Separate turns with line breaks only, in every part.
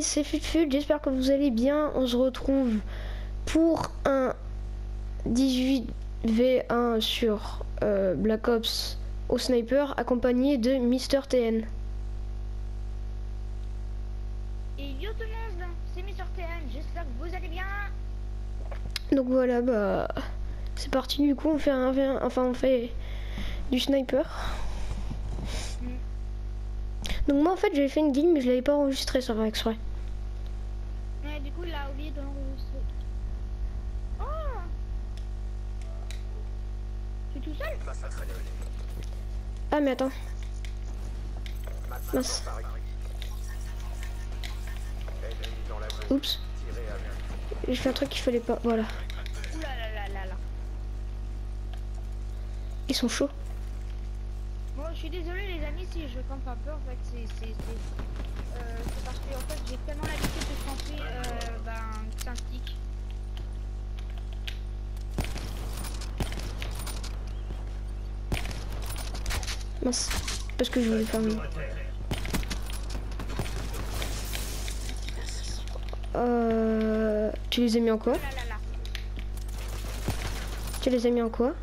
amis, c'est Futfut, j'espère que vous allez bien. On se retrouve pour un 18v1 sur euh, Black Ops au sniper accompagné de Mister TN.
Et yo tout le monde, c'est Mister TN, j'espère que vous allez bien.
Donc voilà, bah c'est parti du coup, on fait un V1, enfin on fait du sniper. Donc moi en fait j'avais fait une game mais je l'avais pas enregistré sur exprès.
Ouais, du coup il a oublié de l'enregistrer. Oh Tu es tout seul
Ah mais attends. Mince. Oups. J'ai fait un truc qu'il fallait pas. Voilà. Ils sont chauds.
Bon, je suis désolé les amis si je campe un peu en fait, c'est euh, parce que en fait j'ai tellement l'habitude de camper euh, ben, un stick.
Mince. Parce que je voulais faire. Euh... Tu les as mis en quoi? Tu les as mis en quoi?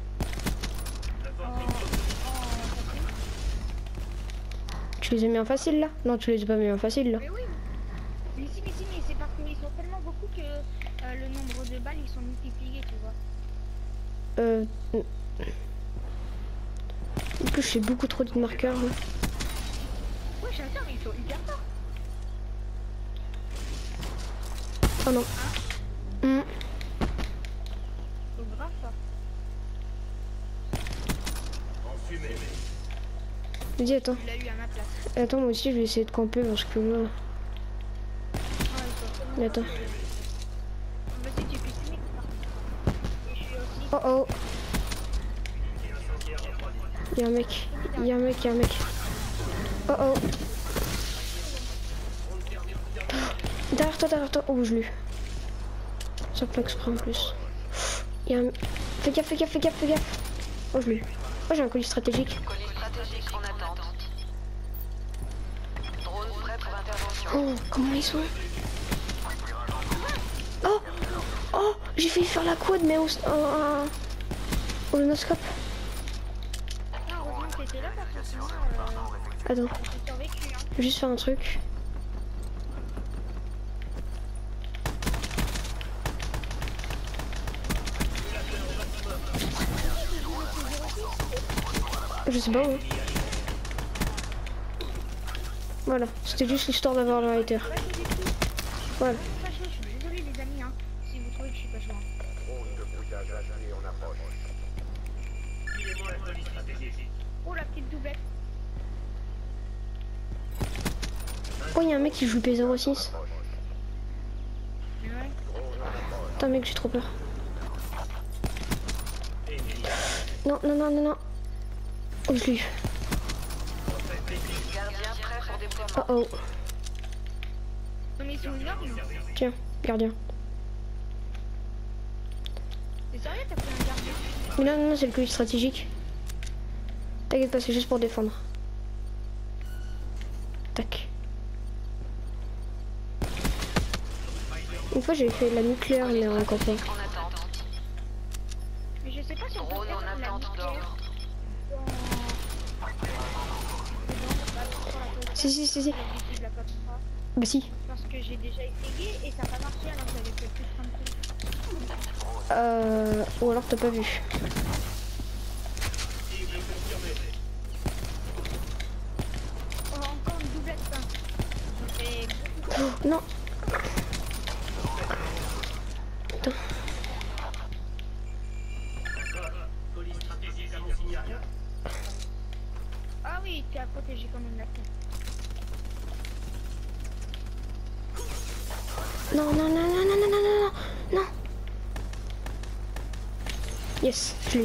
Tu les as mis en facile là? Non, tu les as pas mis en facile là. Plus, j'ai beaucoup trop de marqueurs. là.
Ouais, j'adore, mais ils sont hyper forts.
Oh non.
Sont grave forts.
Dis attends.
Tu l'as eu à ma place.
Attends, moi aussi je vais essayer de camper parce que Mais attends.
Vas-y, tu
Y'a un mec. Y'a un mec, y'a un mec. Oh oh. Derrière toi, derrière toi. Oh, je l'ai. Ça peut exprès en plus. Y'a un. Fais gaffe, fais gaffe, fais gaffe, fais gaffe. Oh, je l'ai. Oh, j'ai un colis stratégique.
Colis stratégique en attente. Drone prêt pour intervention.
Oh, comment ils sont Oh Oh J'ai failli faire la quad, mais au, au, au noscope. Attends, juste faire un truc. Je sais pas où. Voilà, c'était juste l'histoire d'avoir le
tout.
Voilà.
Oh,
il y a un mec qui joue P06.
Ouais.
Attends, mec, j'ai trop peur. Non, non, non, non, non. Oh, je l'ai. Oh oh.
Non mais ils sont énormes.
Tiens, gardien. Mais non, non, non, c'est le colis stratégique. T'inquiète pas, c'est juste pour défendre. Tac. Une fois, j'ai fait la nucléaire, mais en campagne.
Mais je sais pas si on peut faire
en
la nucléaire.
Si, si, si, si.
dans la Black Ops 3.
Bah si.
Parce que j'ai déjà essayé et ça n'a pas marché alors que j'avais fait plus de 30 trucs.
Euh... Ou alors t'as pas vu.
Oh, encore une doublette. hein.
Non.
Ah,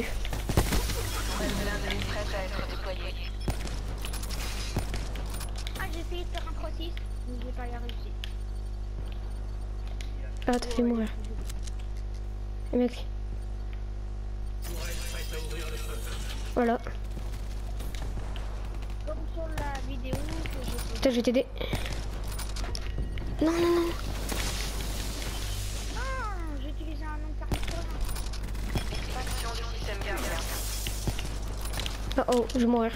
j'ai essayé de faire un 3-6, mais j'ai pas réussi.
Ah, t'as fait mourir. Mec. Voilà.
Comme sur la vidéo que j'ai fait.
Putain, je vais t'aider. Non, non. Non, Ah oh, je vais mourir.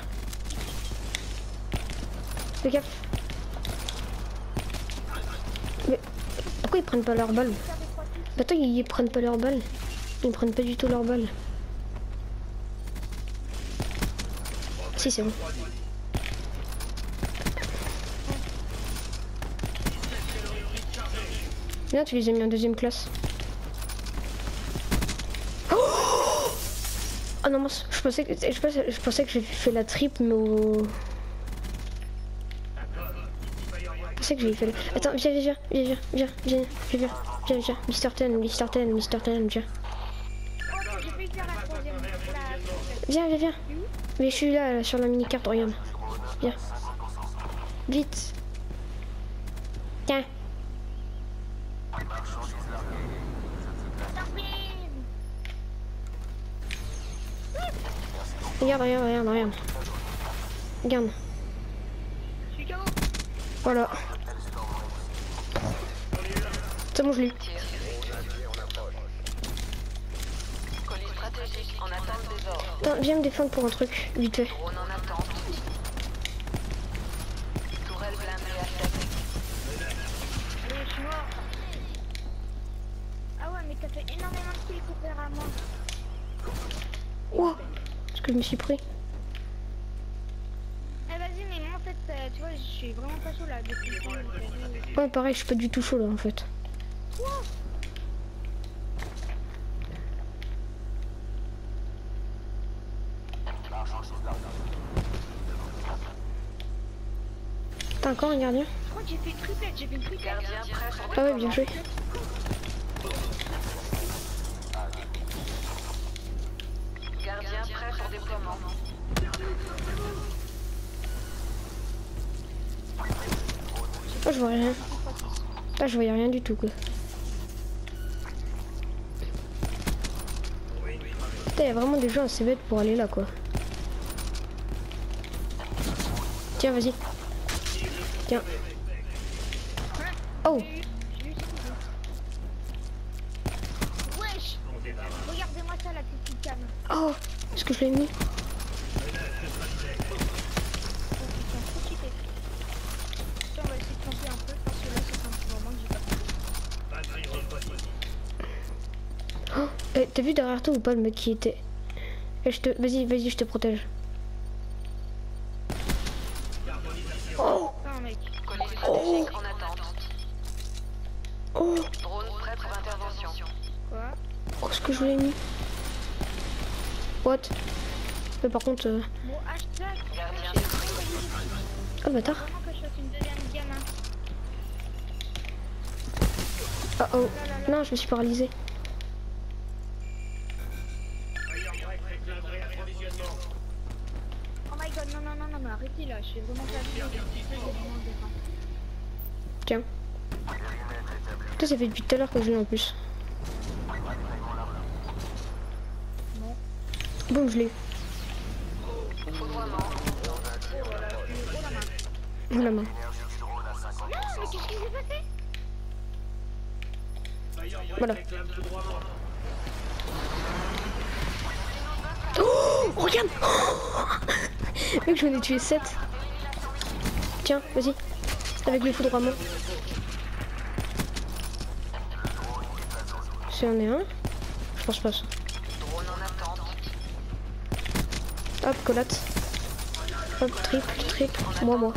Fais gaffe. Mais pourquoi ils prennent pas leur balle? Bah Attends, ils prennent pas leur balle. Ils prennent pas du tout leur balle. Si, c'est bon. Bien, tu les as mis en deuxième classe. Oh Ah je pensais que, je pensais, que j'avais fait la triple, mais au... Je pensais que j'avais fait. Attends, viens, viens, viens, viens, viens, viens, viens, viens, viens, viens, Mister Ten, Mister Ten, Mister Ten, viens.
Oh j'ai.
Viens, viens, viens. Mais je suis là, là, sur la mini-carte, regarde. Viens. Vite. regarde, regarde, regarde, regarde. Regarde. Voilà. C'est bon, je l'ai. Attends, viens me défendre pour un truc, vite fait.
Ah ouais, mais t'as fait énormément de kills comparé à moi.
Wow que je me suis pris
Eh vas-y, mais moi en fait, euh, tu vois, je suis vraiment pas chaud là depuis le euh,
Ouais, pareil, je suis pas du tout chaud là en fait. T'as encore un gardien?
Je crois que j'ai fait une triplette, j'ai fait une triplette.
Ah ouais, bien joué. Je vois rien. Ah, je voyais rien du tout quoi. Putain, y a vraiment des gens assez bêtes pour aller là quoi. Tiens, vas-y. Tiens. Oh
J'ai eu, j'ai eu ce coup. Wesh Regardez-moi ça, la petite cam.
Oh Est-ce que je l'ai mis
Oh putain, trop cheaté. Tiens, on va essayer de camper un peu parce que là, c'est un petit moment que j'ai pas pu.
oh, eh, T'as vu derrière toi ou pas le mec qui était... Eh, je te... Vas-y, vas-y, je te protège. Oh. Oh
Drone prêt pour intervention.
Quoi?
Oh, ce que je l'ai mis? What? Mais par contre... euh. Oh bâtard. Oh oh Non, je me suis paralysé.
Non, non, non, non, arrêtez là, je suis vraiment pas
Tiens. Putain, ça fait depuis tout à l'heure que je l'ai en plus. Bon, je l'ai.
Oh la main.
Voilà. Oh Regarde oh Mec, j'en ai tué 7. Tiens, vas-y. Avec le foudroiement. Si on est un Je pense pas ça. Hop, collate. Hop, triple, triple. Moi, moi.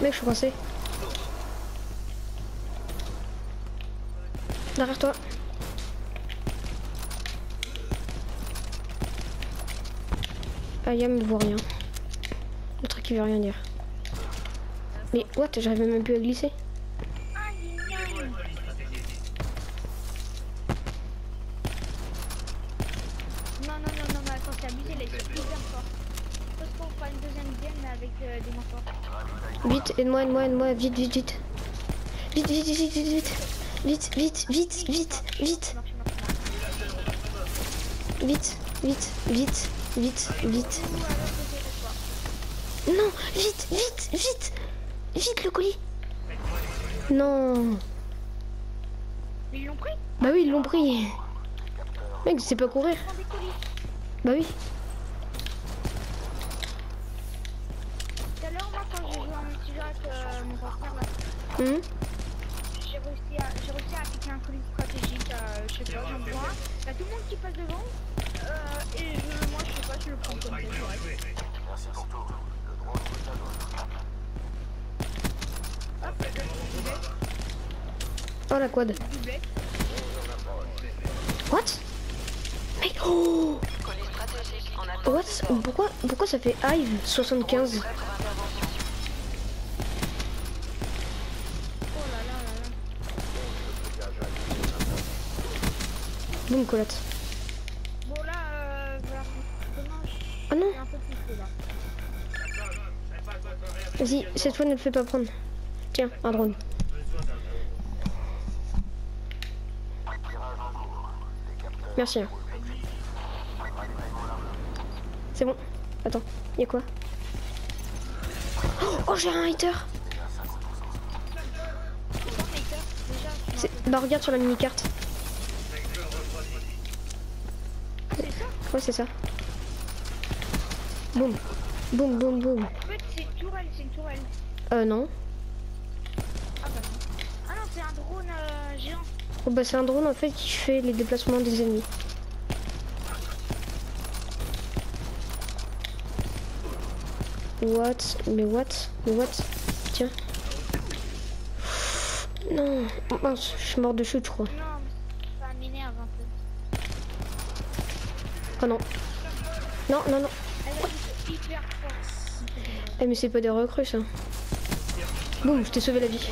Mec, je suis coincé. Derrière toi. Ah, Yam ne voit rien. Le truc qui veut rien dire. Mais what J'arrive même plus à glisser.
Non, non, non, non, mais attends, c'est abusé, là, ils sont hyper forts. Parce qu'on fera une deuxième game, mais avec euh, des moins forts.
Vite, aide-moi, aide-moi, aide-moi, vite, vite, vite. Vite, vite, vite, vite, vite, vite. Vite, vite, vite, vite, vite, vite, vite, vite, vite, Non, vite, vite, vite Vite le colis Non
Mais ils l'ont pris?
Bah oui, ils l'ont pris. Mec, c'est pas courir. Bah oui.
Tout à l'heure, moi, quand j'ai joué en multijoueur avec euh, mon partenaire, là,
Hum.
j'ai réussi, à, réussi à appliquer un colis stratégique, euh, je sais pas, j'en un. Y'a tout le monde qui passe devant, et je, moi, je sais pas, je le prends comme ça, direct. Hop, doublé,
Oh la quad. What? Mec, oh! What? Pourquoi, pourquoi ça fait Hive 75
Prêt pour
Vas-y, cette fois ne le fais pas prendre. Tiens, un drone. Merci. hein. C'est bon. Attends, y a quoi? Oh, j'ai un hater Bah regarde sur la mini-carte. Ouais, c'est ça. Boum. Boum, boum, boum.
Une tourelle.
Euh, non.
Ah bah non. Ah non, c'est un drone euh, géant.
Oh, bah c'est un drone en fait qui fait les déplacements des ennemis. What? Mais what? Mais what? Tiens. Non. Mince, je suis mort de chute, je crois.
Non, ça m'énerve un peu.
Oh non. Non, non, non. Eh, mais c'est pas des recrues, ça. Boum, je t'ai sauvé la vie.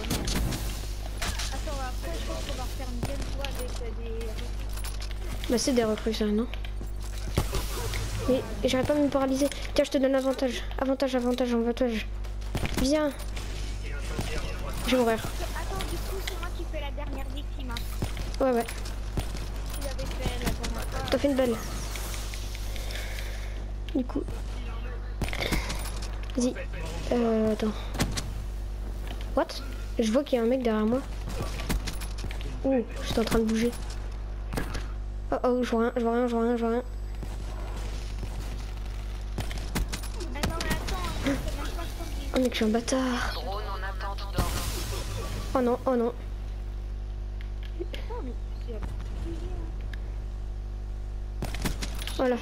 Bah, c'est des recrues, ça, non? Mais j'arrive pas à me paralyser. Tiens, je te donne avantage. Avantage, avantage, avantage. Viens. Je vais mourir.
Attends, du coup, c'est moi qui fais la dernière victime. Hein.
Ouais, ouais. T'as fait une balle. Du coup. Vas-y. Euh, attends. What? Je vois qu'il y a un mec derrière moi. Oh, j'étais en train de bouger. Oh oh, je vois rien, je vois rien, je vois rien, je vois rien. Oh mec, je suis un bâtard. Oh non, oh non. Voilà.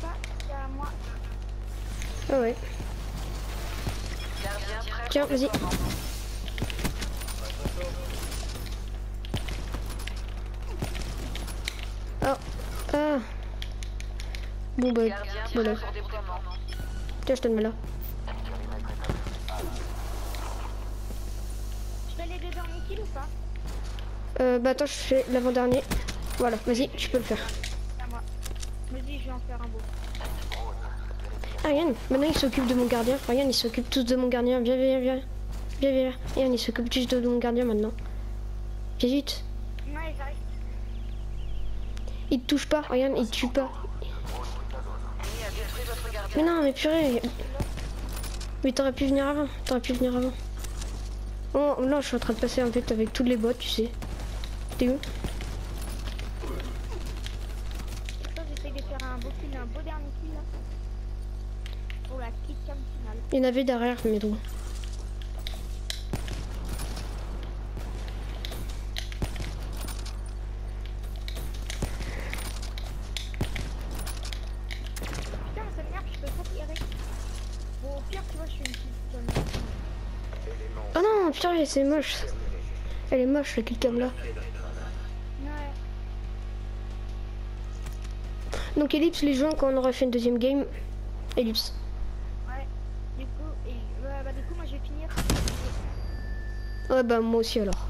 Pas à moi.
Ah ouais. Tiens, vas-y. Oh. Ah. Bon bah, voilà.
déploiement.
Tiens, je te là.
Je fais les ou pas
Euh, bah attends, je fais l'avant-dernier. Voilà, vas-y, tu peux le faire.
C'est à moi. Vas-y, je vais en faire un beau.
Ah, maintenant il s'occupe de mon gardien. Ryan, il s'occupe tous de mon gardien. Viens, viens, viens. Viens, viens. Ryan, il s'occupe tous de mon gardien maintenant. Viens vite. Il te touche pas, Ryan, il te tue pas. Mais non, mais purée. Mais t'aurais pu venir avant. T'aurais pu venir avant. Oh, là, je suis en train de passer en fait avec toutes les bottes, tu sais. T'es où?
Toi, j'essaie de faire un beau kill, un beau dernier kill là. Pour la kill cam finale.
Il y en avait derrière, mais drôle.
Putain, ça m'énerve, je peux pas tirer. Bon, au pire, tu vois, je suis une petite.
Oh non, putain, c'est moche. Elle est moche, la killcam là. Donc, Ellipse, les gens, quand on aura fait une deuxième game, Ellipse.
Ouais. Du coup, et, ouais, bah, du coup, moi, je vais finir.
Ouais, bah, moi aussi alors.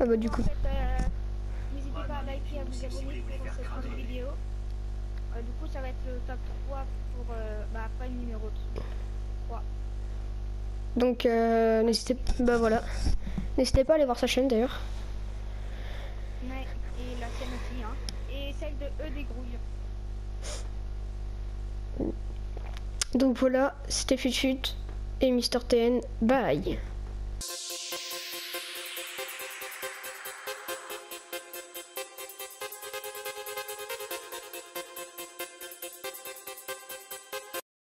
Ah, bah, du coup.
En fait, euh, n'hésitez pas à liker, à vous abonner pour cette vidéo. Euh, du coup, ça va être le top 3 pour euh, bah, après le numéro 3.
Donc euh, n'hésitez bah voilà. N'hésitez pas à aller voir sa chaîne d'ailleurs.
Ouais, et la sienne aussi, hein. Et celle de E des grouilles.
Donc voilà, c'était Futfut et Mister TN. Bye